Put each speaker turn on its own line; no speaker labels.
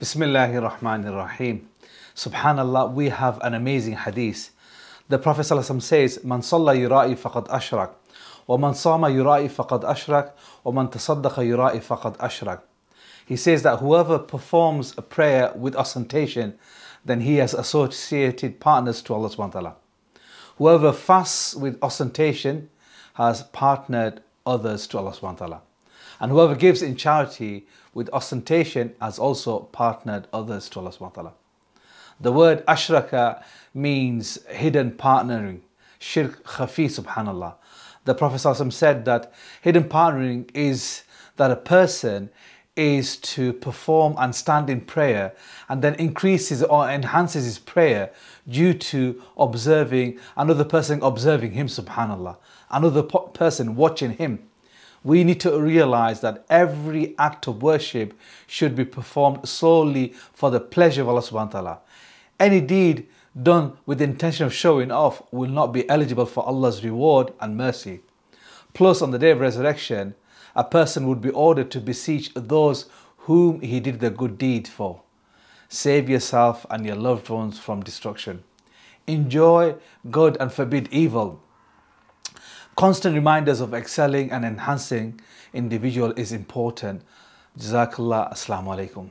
Bismillahir Rahmanir Rahim. Subhanallah, we have an amazing hadith. The Prophet ﷺ says, Man salla yura'i faqad ashrak, wa man sama yura'i faqad ashrak, wa man tasaddaqa yura'i faqad ashrak. He says that whoever performs a prayer with ostentation, then he has associated partners to Allah subhanahu. Whoever fasts with ostentation has partnered others to Allah subhanahu. And whoever gives in charity with ostentation has also partnered others to Allah subhanahu wa ta'ala. The word ashraka means hidden partnering, shirk khafi subhanallah. The Prophet said that hidden partnering is that a person is to perform and stand in prayer and then increases or enhances his prayer due to observing another person observing him subhanallah another person watching him we need to realize that every act of worship should be performed solely for the pleasure of Allah subhanahu wa ta'ala. Any deed done with the intention of showing off will not be eligible for Allah's reward and mercy. Plus, on the day of resurrection, a person would be ordered to beseech those whom he did the good deed for. Save yourself and your loved ones from destruction. Enjoy good and forbid evil. Constant reminders of excelling and enhancing individual is important. Jazakallah. Assalamu alaikum.